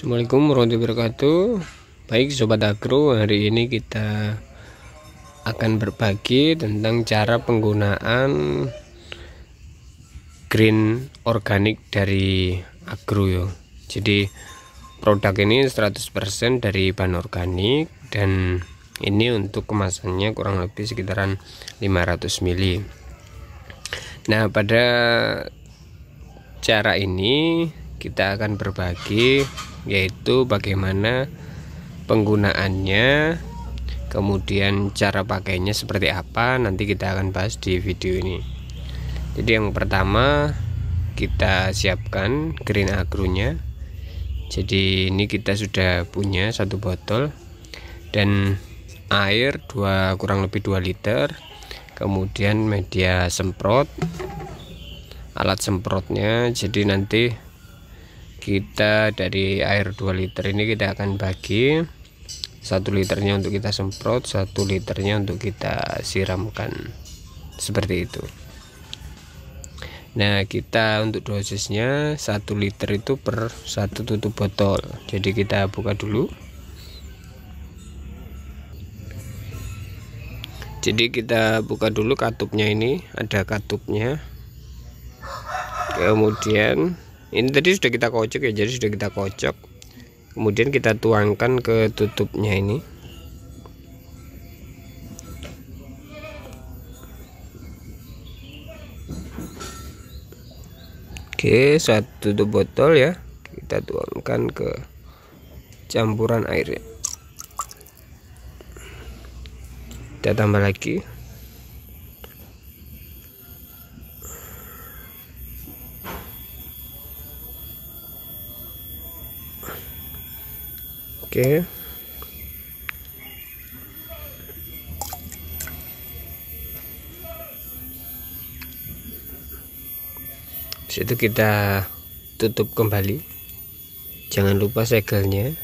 Assalamualaikum warahmatullahi wabarakatuh. Baik Sobat Agro hari ini kita akan berbagi tentang cara penggunaan green organik dari agro ya jadi produk ini 100% dari bahan organik dan ini untuk kemasannya kurang lebih sekitaran 500 ml nah pada cara ini kita akan berbagi yaitu bagaimana penggunaannya kemudian cara pakainya seperti apa nanti kita akan bahas di video ini. Jadi yang pertama kita siapkan green agronya. Jadi ini kita sudah punya satu botol dan air dua kurang lebih 2 liter. Kemudian media semprot alat semprotnya. Jadi nanti kita dari air 2 liter ini kita akan bagi. Satu liternya untuk kita semprot satu liternya untuk kita siramkan. Seperti itu. Nah kita untuk dosisnya satu liter itu per satu tutup botol. Jadi kita buka dulu. Jadi kita buka dulu katupnya ini. Ada katupnya. Kemudian ini tadi sudah kita kocok ya jadi sudah kita kocok. Kemudian kita tuangkan ke tutupnya ini. Oke satu tutup botol ya. Kita tuangkan ke campuran airnya. Kita tambah lagi Oke. Situ kita tutup kembali. Jangan lupa segelnya.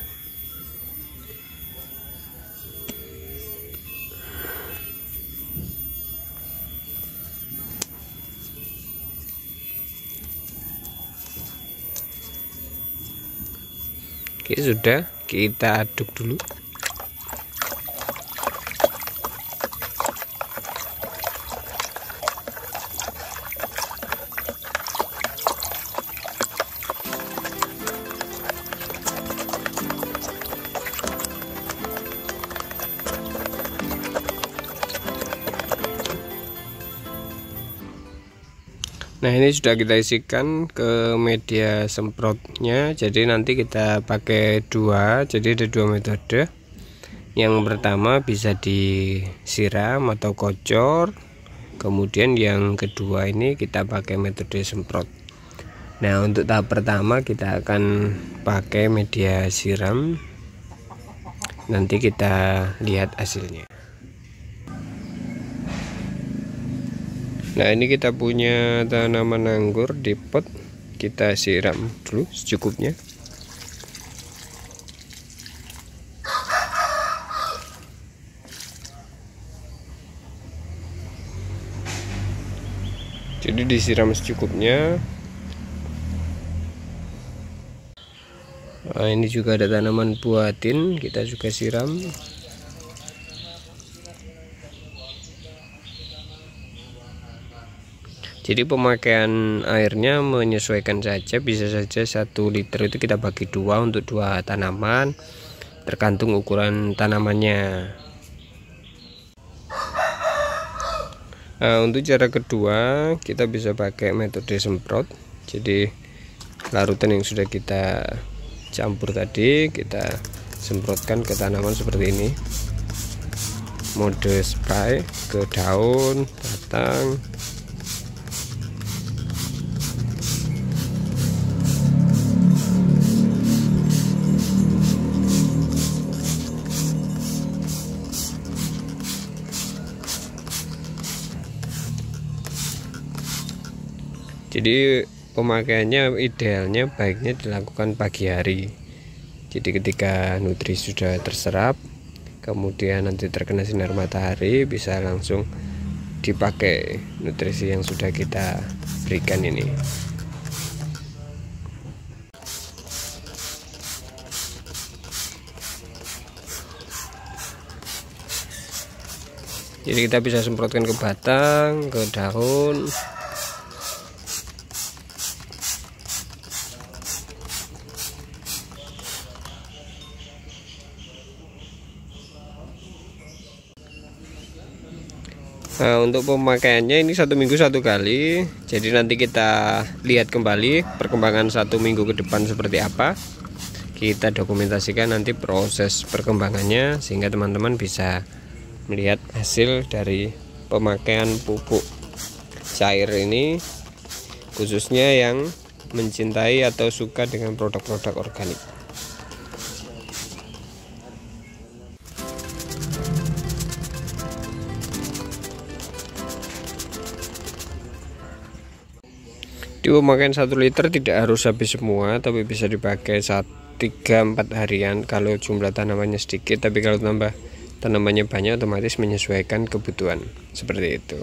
Oke, sudah. Kita aduk dulu Nah ini sudah kita isikan ke media semprotnya. Jadi nanti kita pakai dua. Jadi ada dua metode. Yang pertama bisa disiram atau kocor. Kemudian yang kedua ini kita pakai metode semprot. Nah untuk tahap pertama kita akan pakai media siram. Nanti kita lihat hasilnya nah ini kita punya tanaman anggur di pot. Kita siram dulu secukupnya. Jadi disiram secukupnya. Nah, ini juga ada tanaman buatin. Kita juga siram jadi pemakaian airnya menyesuaikan saja bisa saja satu liter itu kita bagi dua untuk dua tanaman tergantung ukuran tanamannya. Nah, untuk cara kedua kita bisa pakai metode semprot. Jadi larutan yang sudah kita campur tadi kita semprotkan ke tanaman seperti ini. Mode spray ke daun batang jadi pemakaiannya idealnya baiknya dilakukan pagi hari. Jadi ketika nutrisi sudah terserap kemudian nanti terkena sinar matahari bisa langsung dipakai nutrisi yang sudah kita berikan ini. Jadi kita bisa semprotkan ke batang ke daun. Nah, untuk pemakaiannya ini satu minggu satu kali. Jadi nanti kita lihat kembali perkembangan satu minggu ke depan seperti apa. Kita dokumentasikan nanti proses perkembangannya sehingga teman-teman bisa melihat hasil dari pemakaian pupuk cair ini khususnya yang mencintai atau suka dengan produk-produk organik. Di pemakaian 1 liter tidak harus habis semua tapi bisa dipakai saat 3-4 harian. Kalau jumlah tanamannya sedikit tapi kalau tambah tanamannya banyak otomatis menyesuaikan kebutuhan. Seperti itu